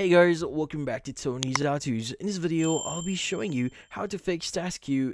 Hey guys, welcome back to Tony's How-Tos. In this video, I'll be showing you how to fix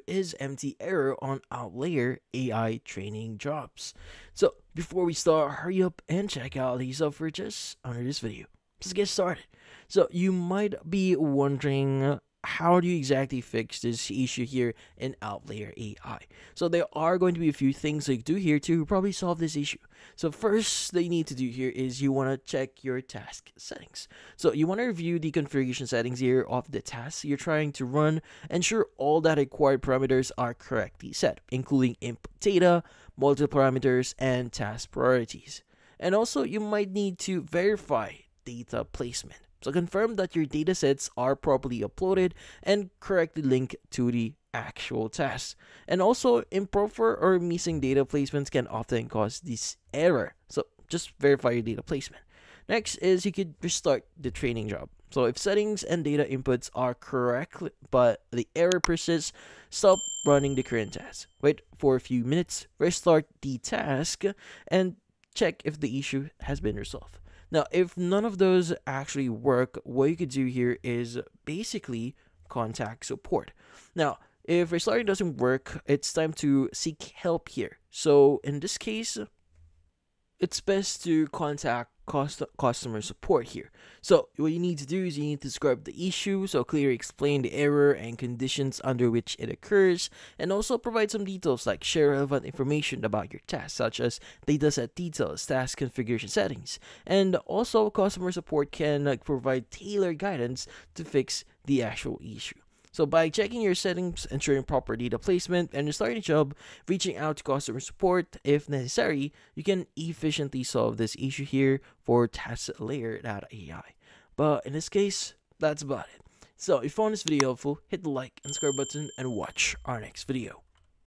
is empty error on Outlier AI training jobs. So, before we start, hurry up and check out these software just under this video. Let's get started. So, you might be wondering how do you exactly fix this issue here in Outlier AI? So there are going to be a few things they do here to probably solve this issue. So first they need to do here is you want to check your task settings. So you want to review the configuration settings here of the task you're trying to run, ensure all that required parameters are correctly set, including input data, multiple parameters, and task priorities. And also you might need to verify data placement. So confirm that your datasets are properly uploaded and correctly linked to the actual task. And also improper or missing data placements can often cause this error. So just verify your data placement. Next is you could restart the training job. So if settings and data inputs are correct but the error persists, stop running the current task. Wait for a few minutes, restart the task, and check if the issue has been resolved. Now, if none of those actually work, what you could do here is basically contact support. Now, if restarting doesn't work, it's time to seek help here. So in this case, it's best to contact cost customer support here. So what you need to do is you need to describe the issue, so clearly explain the error and conditions under which it occurs, and also provide some details like share relevant information about your task, such as dataset details, task configuration settings, and also customer support can like, provide tailored guidance to fix the actual issue. So by checking your settings, ensuring proper data placement, and starting a job, reaching out to customer support if necessary, you can efficiently solve this issue here for TaskLayer.ai. But in this case, that's about it. So if you found this video helpful, hit the like and subscribe button and watch our next video.